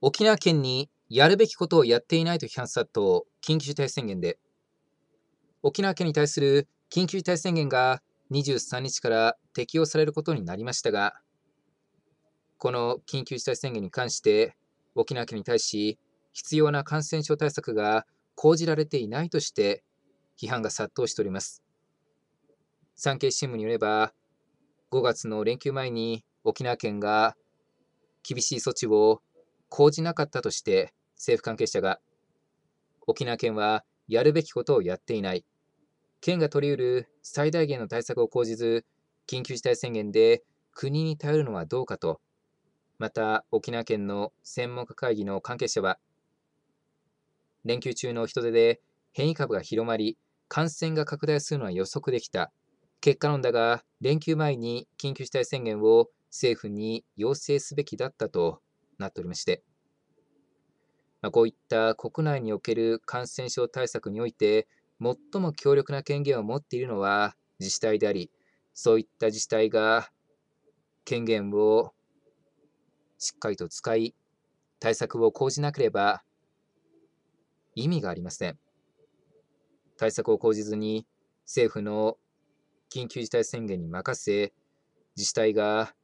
沖縄県にやるべきことをやっていないと批判殺到、緊急事態宣言で、沖縄県に対する緊急事態宣言が23日から適用されることになりましたが、この緊急事態宣言に関して、沖縄県に対し、必要な感染症対策が講じられていないとして、批判が殺到しております。産経新聞によれば、5月の連休前に沖縄県が厳しい措置を講じなかったとして政府関係者が沖縄県はやるべきことをやっていない。県が取り得る最大限の対策を講じず緊急事態宣言で国に頼るのはどうかとまた沖縄県の専門家会議の関係者は連休中の人出で変異株が広まり感染が拡大するのは予測できた。結果論だが連休前に緊急事態宣言を政府に要請すべきだったとなっておりまして、まあ、こういった国内における感染症対策において、最も強力な権限を持っているのは自治体であり、そういった自治体が権限をしっかりと使い、対策を講じなければ意味がありません。対策を講じずに政府の緊急事態宣言に任せ、自治体が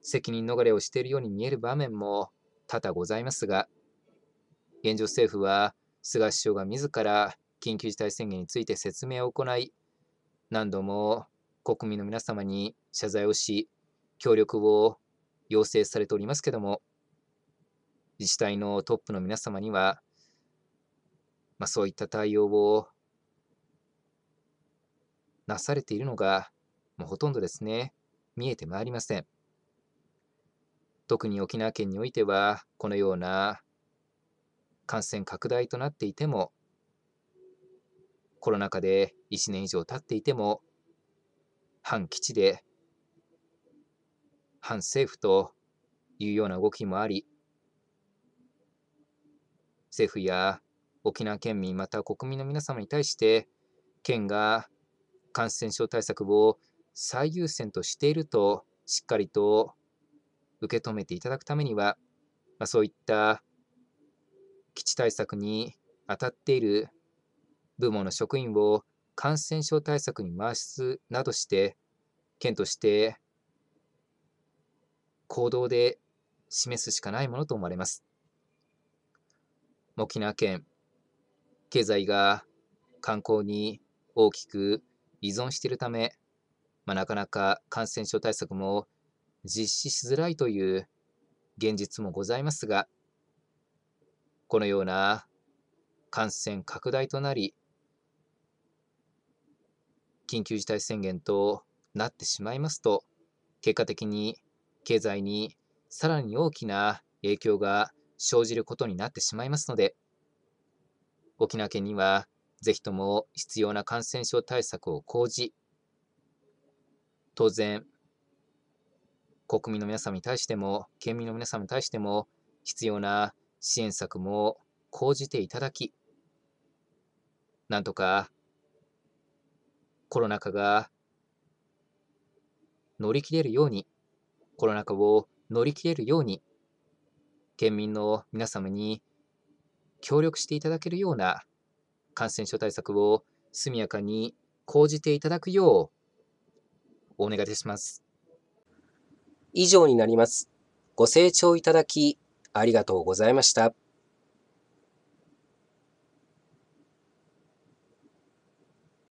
責任逃れをしているように見える場面も多々ございますが、現状政府は菅首相が自ら緊急事態宣言について説明を行い、何度も国民の皆様に謝罪をし、協力を要請されておりますけども、自治体のトップの皆様には、まあ、そういった対応をなされているのが、もうほとんどですね、見えてまいりません。特に沖縄県においては、このような感染拡大となっていても、コロナ禍で1年以上経っていても、反基地で反政府というような動きもあり、政府や沖縄県民また国民の皆様に対して県が感染症対策を最優先としているとしっかりと受け止めていただくためには、まあ、そういった基地対策に当たっている部門の職員を感染症対策に回すなどして、県として行動で示すしかないものと思われます。沖縄県、経済が観光に大きく依存しているため、まあ、なかなか感染症対策も実施しづらいという現実もございますが、このような感染拡大となり、緊急事態宣言となってしまいますと、結果的に経済にさらに大きな影響が生じることになってしまいますので、沖縄県にはぜひとも必要な感染症対策を講じ、当然、国民の皆様に対しても、県民の皆様に対しても、必要な支援策も講じていただき、なんとかコロナ禍が乗り切れるように、コロナ禍を乗り切れるように、県民の皆様に協力していただけるような感染症対策を速やかに講じていただくようお願いいたします。以上になります。ご清聴いただきありがとうございました。